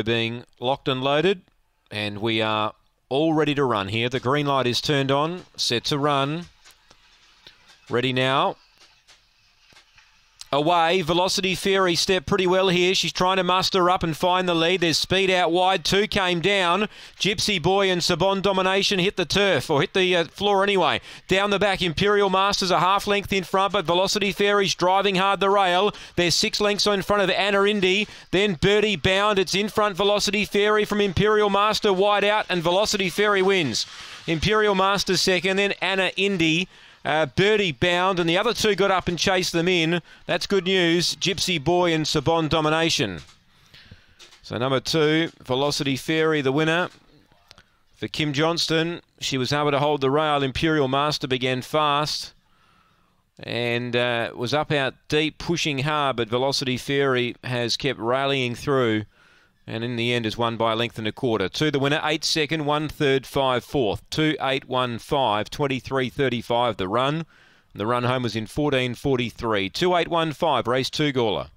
being locked and loaded, and we are all ready to run here. The green light is turned on, set to run. Ready now. Away, Velocity Fairy stepped pretty well here. She's trying to muster up and find the lead. There's speed out wide. Two came down. Gypsy Boy and Sabon Domination hit the turf, or hit the uh, floor anyway. Down the back, Imperial Masters a half length in front, but Velocity Fairy's driving hard the rail. There's six lengths in front of Anna Indy. Then Birdie Bound. It's in front Velocity Fairy from Imperial Master wide out, and Velocity Fairy wins. Imperial Master second, then Anna Indy. Uh, Birdie bound, and the other two got up and chased them in. That's good news. Gypsy Boy and Sabon Domination. So number two, Velocity Fairy, the winner. For Kim Johnston, she was able to hold the rail. Imperial Master began fast and uh, was up out deep, pushing hard, but Velocity Fairy has kept rallying through and in the end is won by a length and a quarter. To the winner, eight second, one third, five fourth. Two eight one five, 23 35 the run. The run home was in 14.43. 2815, race two, Gawler.